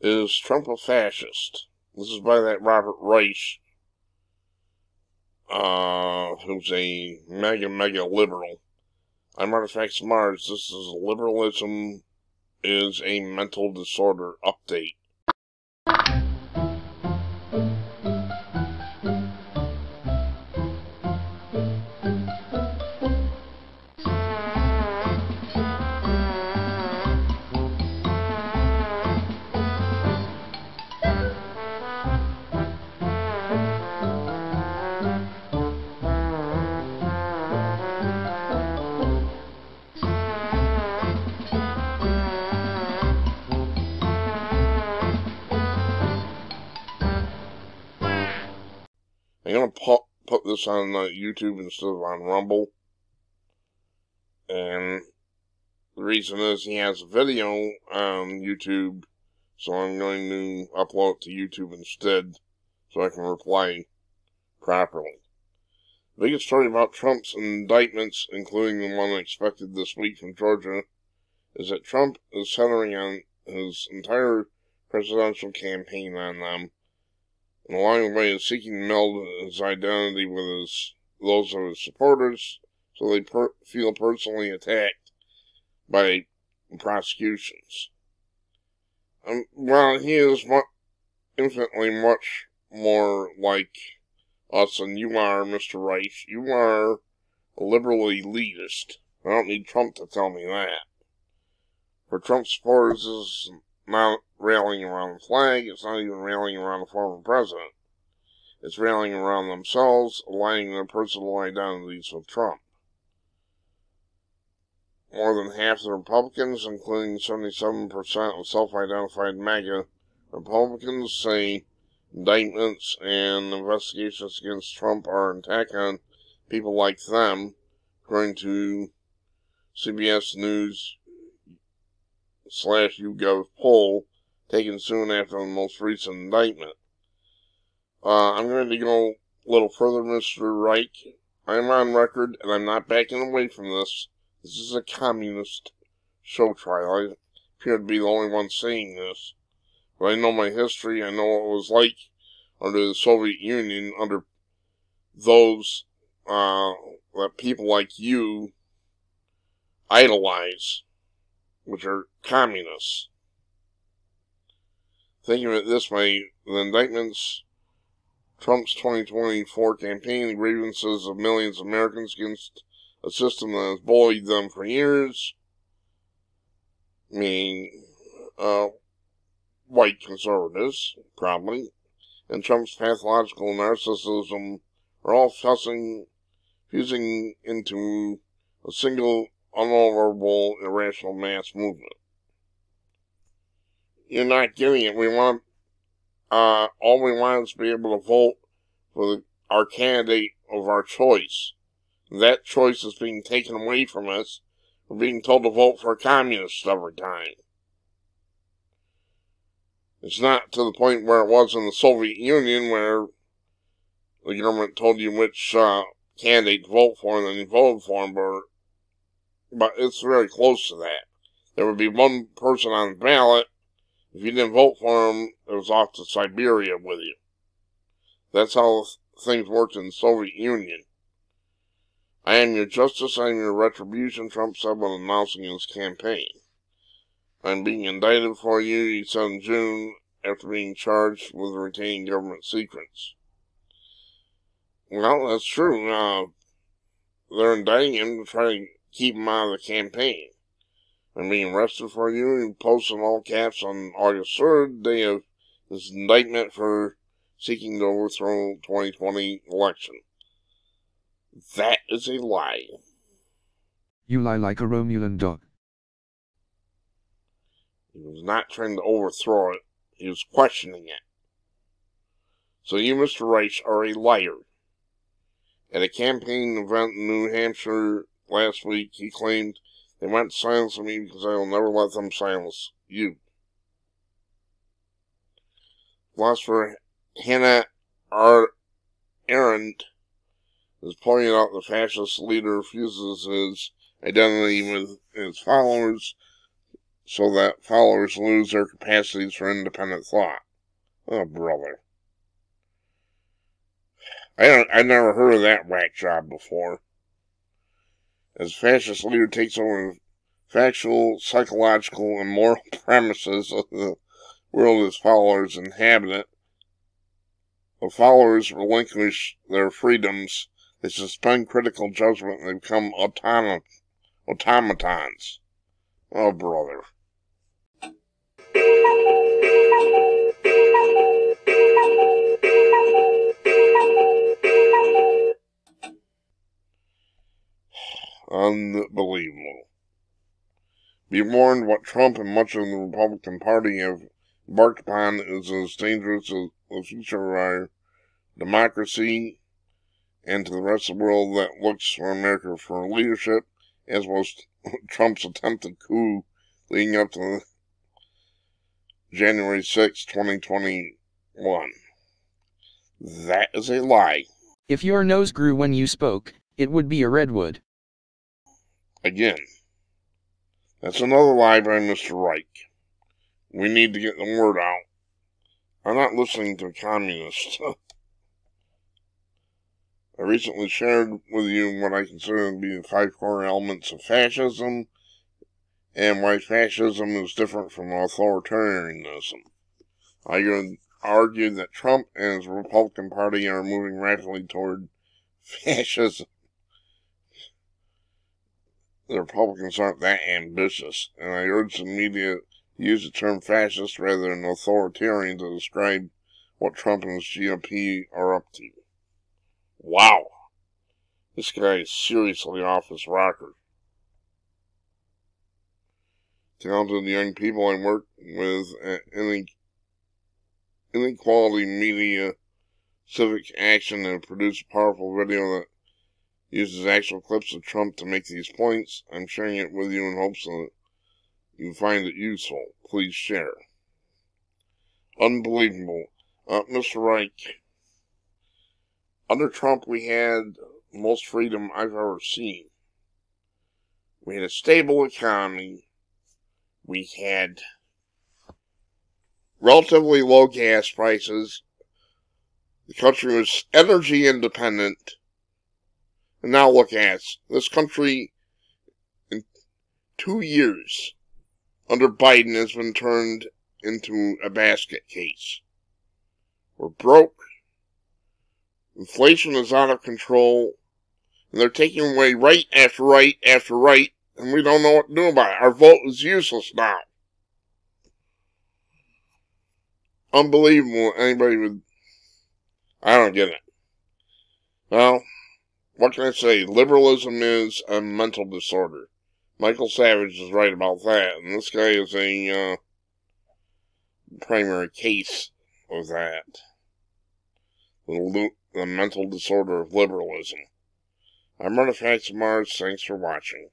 Is Trump a fascist? This is by that Robert Reich, uh, who's a mega, mega liberal. I'm Artifacts Mars. This is Liberalism is a Mental Disorder Update. I'm gonna put put this on uh, YouTube instead of on Rumble, and the reason is he has a video on YouTube, so I'm going to upload it to YouTube instead, so I can reply properly. The biggest story about Trump's indictments, including the one expected this week from Georgia, is that Trump is centering on his entire presidential campaign on them and along the way is seeking to meld his identity with his, those of his supporters so they per- feel personally attacked by prosecutions. Um, while he is mu- infinitely much more like us than you are, Mr. Rice, you are a liberal elitist. I don't need Trump to tell me that. For Trump supporters, is not rallying around the flag, it's not even rallying around the former president. It's rallying around themselves, aligning their personal identities with Trump. More than half the Republicans, including 77% of self-identified MAGA Republicans, say indictments and investigations against Trump are an attack on people like them, according to CBS News slash YouGov poll taken soon after the most recent indictment. Uh, I'm going to go a little further, Mr. Reich. I'm on record, and I'm not backing away from this. This is a communist show trial. I appear to be the only one saying this. But I know my history. I know what it was like under the Soviet Union, under those uh, that people like you idolize, which are communists. Think of it this way the indictments, Trump's 2024 campaign, the grievances of millions of Americans against a system that has bullied them for years, meaning uh, white conservatives, probably, and Trump's pathological narcissism are all fussing, fusing into a single, unalterable, irrational mass movement. You're not getting it. We want, uh, all we want is to be able to vote for the, our candidate of our choice. That choice is being taken away from us. We're being told to vote for a communist every time. It's not to the point where it was in the Soviet Union where the government told you which uh, candidate to vote for and then you voted for him, but, but it's very close to that. There would be one person on the ballot. If you didn't vote for him, it was off to Siberia with you. That's how things worked in the Soviet Union. I am your justice, I am your retribution, Trump said when announcing his campaign. I'm being indicted for you, he said in June, after being charged with retaining government secrets. Well, that's true. Uh, they're indicting him to try to keep him out of the campaign. I'm being arrested for you. He posted in all caps on August 3rd, day of his indictment for seeking to overthrow 2020 election. That is a lie. You lie like a Romulan dog. He was not trying to overthrow it. He was questioning it. So you, Mr. Rice, are a liar. At a campaign event in New Hampshire last week, he claimed they to silence me because I will never let them silence you. Philosopher Hannah R. Arendt is pointing out the fascist leader fuses his identity with his followers so that followers lose their capacities for independent thought. Oh, brother. I don't, I never heard of that whack job before. As fascist leader takes over factual, psychological, and moral premises of the world his followers inhabit it, the followers relinquish their freedoms, they suspend critical judgment, and they become automatons. Oh, brother. Unbelievable. Be warned what Trump and much of the Republican Party have embarked upon is as dangerous as the future of our democracy and to the rest of the world that looks for America for leadership, as was Trump's attempted coup leading up to January 6, 2021. That is a lie. If your nose grew when you spoke, it would be a redwood. Again. That's another lie by Mr. Reich. We need to get the word out. I'm not listening to communists. I recently shared with you what I consider to be the five core elements of fascism and why fascism is different from authoritarianism. I argue that Trump and his Republican Party are moving rapidly toward fascism the Republicans aren't that ambitious, and I urge the media to use the term fascist rather than authoritarian to describe what Trump and his GOP are up to. Wow. This guy is seriously off his rocker. Talented young people I work with uh, at Inequality Media Civic Action have produced a powerful video that uses actual clips of Trump to make these points. I'm sharing it with you in hopes that you find it useful. Please share. Unbelievable. Uh, Mr. Reich, under Trump we had most freedom I've ever seen. We had a stable economy. We had relatively low gas prices. The country was energy independent. And now look at us. This country, in two years, under Biden, has been turned into a basket case. We're broke. Inflation is out of control. And they're taking away right after right after right, and we don't know what to do about it. Our vote is useless now. Unbelievable. Anybody would. I don't get it. Well, what can I say? Liberalism is a mental disorder. Michael Savage is right about that, and this guy is a uh, primary case of that. The, the mental disorder of liberalism. I'm Artifacts of Mars. Thanks for watching.